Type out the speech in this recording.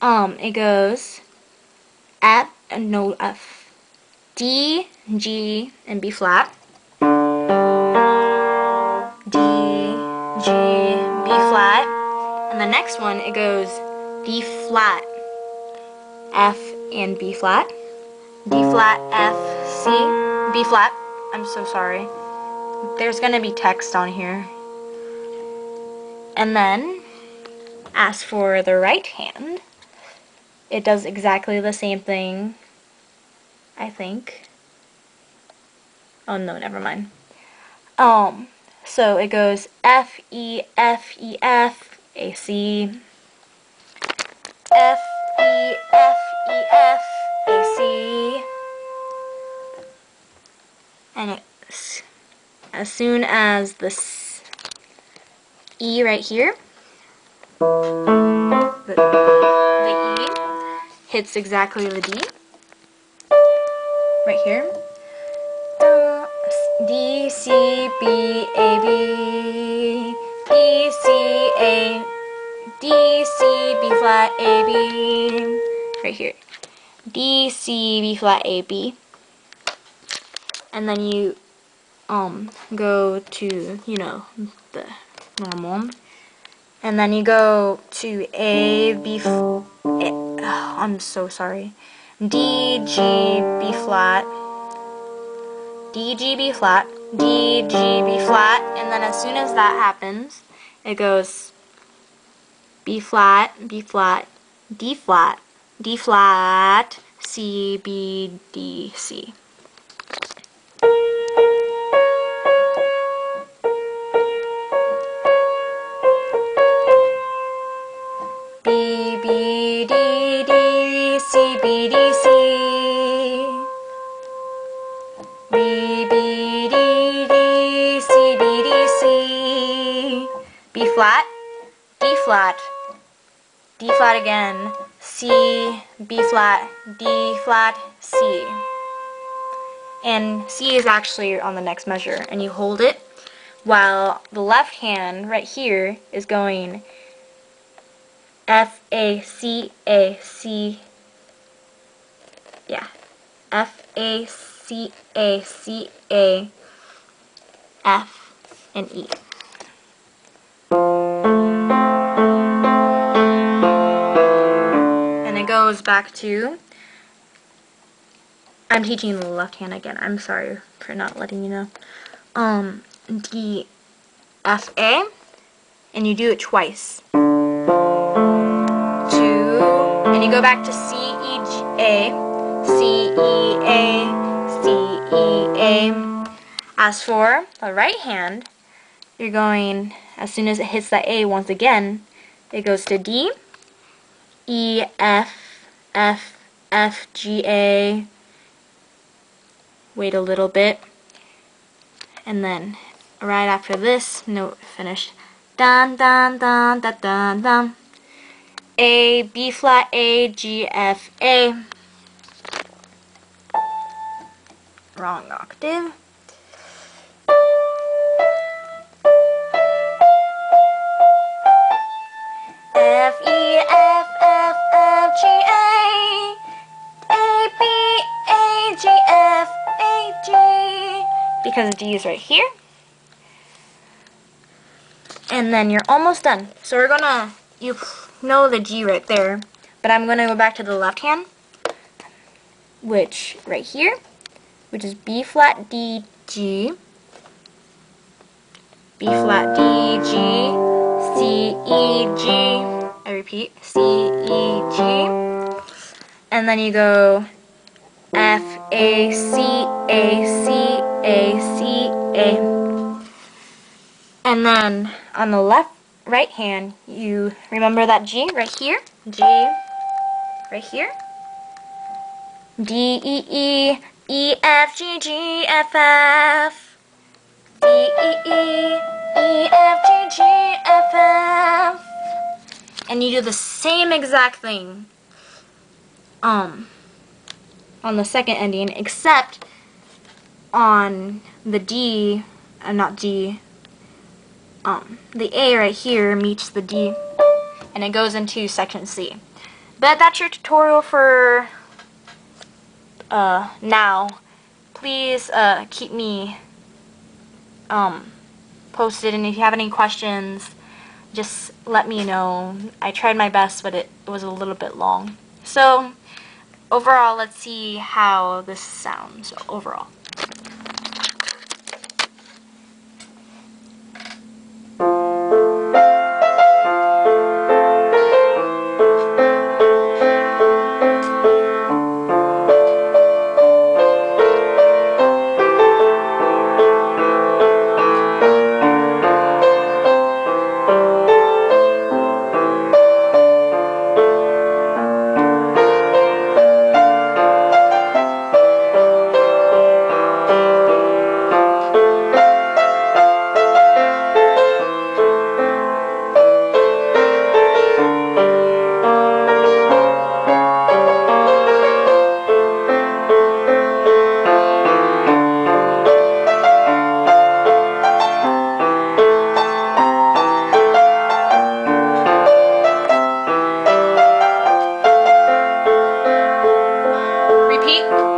Um, it goes F, no F, D, G, and B flat. D, G, B flat. And the next one, it goes D flat, F, and B flat. D flat, F, C, B flat. I'm so sorry. There's gonna be text on here. And then, as for the right hand, it does exactly the same thing, I think. Oh no, never mind. Um, so it goes F, E, F, E, F, A, C, F, E, F, E, F, A, C, and it's as soon as this E right here, the, the E hits exactly the D, right here, D, C, B, A, B, D, C, A, D, C, B flat, A, B, right here, D, C, B flat, A, B, and then you um go to you know the normal. And then you go to A B I'm so sorry. D G B flat. D G B flat. D G B flat. And then as soon as that happens it goes B flat B flat D flat D flat C B D C B, D, C. B, B, D, D, C, B, D, C. B flat, D flat, D flat again, C, B flat, D flat, C. And C is actually on the next measure, and you hold it while the left hand right here is going F, A, C, A, C, yeah, F A C A C A F and E. And it goes back to I'm teaching the left hand again. I'm sorry for not letting you know. Um, D F A, and you do it twice. Two, and you go back to C E G A. C, E, A, C, E, A. As for the right hand, you're going, as soon as it hits that A once again, it goes to D, E, F, F, F, G, A. Wait a little bit. And then right after this note finished. Dun dun dun dun dun dun. A, B flat, A, G, F, A. wrong octave. F E F F F G A A B A G F A G because the D is right here. And then you're almost done. So we're gonna you know the G right there, but I'm gonna go back to the left hand, which right here which is B flat D G, B flat D G, C E G. I repeat, C E G, and then you go F A C A C A C A, and then on the left right hand you remember that G right here, G right here, D E E E F G G F F. D E E E F G G F F. And you do the same exact thing um on the second ending except on the D uh, not D um the A right here meets the D and it goes into section C. But that's your tutorial for uh, now. Please uh, keep me um, posted, and if you have any questions, just let me know. I tried my best, but it was a little bit long. So, overall, let's see how this sounds overall. Bye.